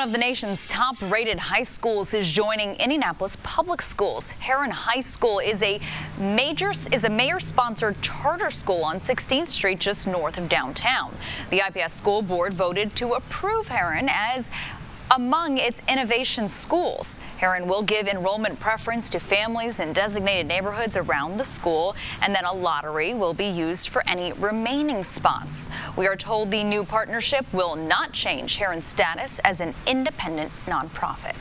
One of the nation's top-rated high schools is joining Indianapolis Public Schools. Herron High School is a major is a mayor-sponsored charter school on 16th Street just north of downtown. The IPS school board voted to approve Herron as among its innovation schools. Herron will give enrollment preference to families in designated neighborhoods around the school, and then a lottery will be used for any remaining spots. We are told the new partnership will not change Herron's status as an independent nonprofit.